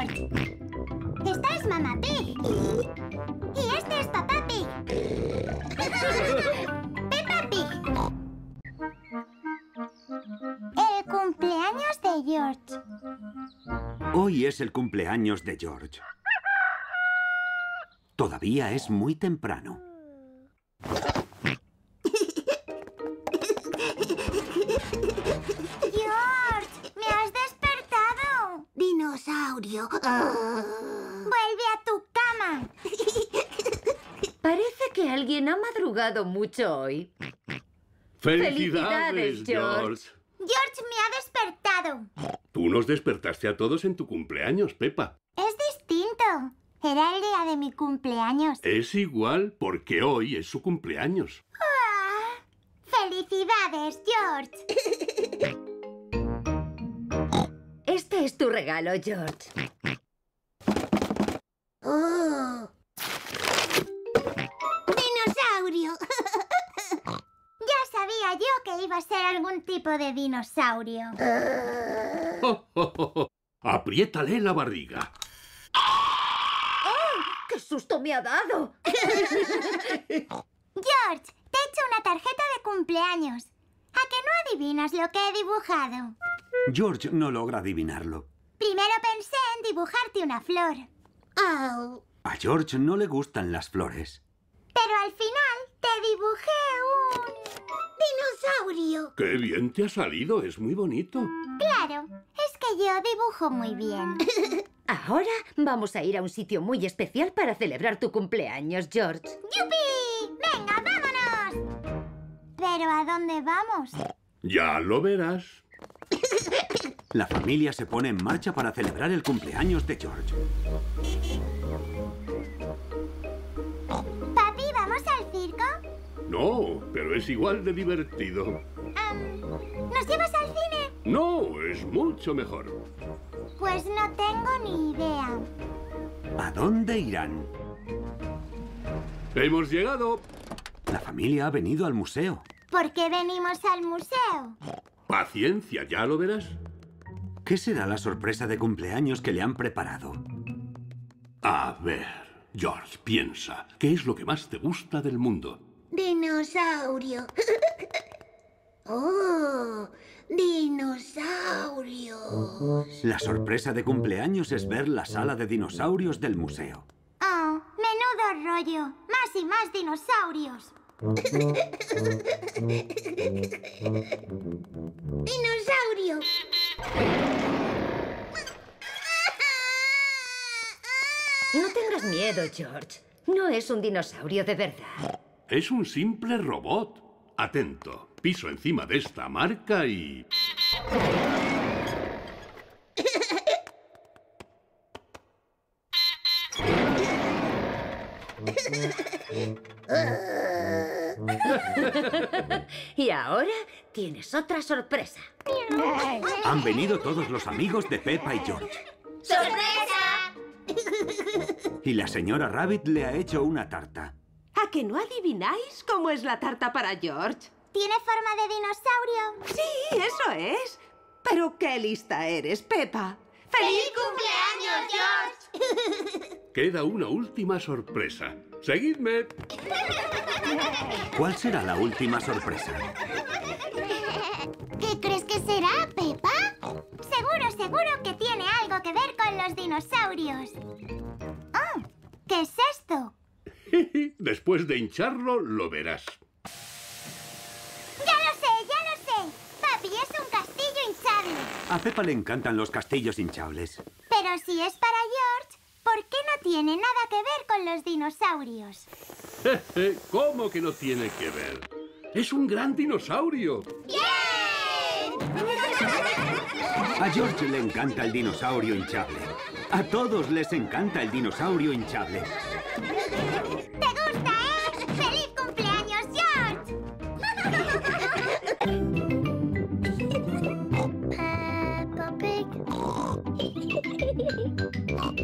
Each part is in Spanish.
Esta es Mamá Pig. Y este es Papá Pig. Peppa Pig. El cumpleaños de George. Hoy es el cumpleaños de George. Todavía es muy temprano. Que alguien ha madrugado mucho hoy. ¡Felicidades, Felicidades, George. George! Me ha despertado. Tú nos despertaste a todos en tu cumpleaños, Pepa. Es distinto. Era el día de mi cumpleaños. Es igual porque hoy es su cumpleaños. Ah, ¡Felicidades, George! Este es tu regalo, George. Oh. Sabía yo que iba a ser algún tipo de dinosaurio. ¡Oh, oh, oh, oh! Apriétale la barriga. ¡Qué susto me ha dado! George, te he hecho una tarjeta de cumpleaños. ¿A que no adivinas lo que he dibujado? George no logra adivinarlo. Primero pensé en dibujarte una flor, Au. A George no le gustan las flores. pero al final te dibujé un... Dinosaurio. ¡Qué bien te ha salido! Es muy bonito. Claro, es que yo dibujo muy bien. Ahora vamos a ir a un sitio muy especial para celebrar tu cumpleaños, George. ¡Yupi! ¡Venga, vámonos! ¿Pero a dónde vamos? Ya lo verás. La familia se pone en marcha para celebrar el cumpleaños de George. No, pero es igual de divertido. ¿Nos llevas al cine? No, es mucho mejor. Pues no tengo ni idea. ¿A dónde irán? Hemos llegado. La familia ha venido al museo. ¿Por qué venimos al museo? Paciencia, ya lo verás. ¿Qué será la sorpresa de cumpleaños que le han preparado? A ver, George, piensa. ¿Qué es lo que más te gusta del mundo? Dinosaurio. Oh, dinosaurio. La sorpresa de cumpleaños es ver la sala de dinosaurios del museo. Oh, menudo rollo. Más y más dinosaurios. Dinosaurio. No tengas miedo, George. No es un dinosaurio de verdad. Es un simple robot. Atento. Piso encima de esta marca y... Y ahora tienes otra sorpresa. Han venido todos los amigos de Peppa y George. ¡Sorpresa! Y la señora Rabbit le ha hecho una tarta. ¿A que no adivináis cómo es la tarta para George? ¿Tiene forma de dinosaurio? Sí, eso es. Pero qué lista eres, Pepa. ¡Feliz cumpleaños, George! Queda una última sorpresa. Seguidme. ¿Cuál será la última sorpresa? ¿Qué crees que será, Pepa? Seguro, seguro que tiene algo que ver con los dinosaurios. Oh, ¿qué es esto? Después de hincharlo, lo verás. ¡Ya lo sé, ya lo sé! Papi, es un castillo hinchable. A Peppa le encantan los castillos hinchables. Pero si es para George, ¿por qué no tiene nada que ver con los dinosaurios? ¿Cómo que no tiene que ver? Es un gran dinosaurio. A George le encanta el dinosaurio hinchable. A todos les encanta el dinosaurio hinchable.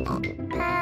拜。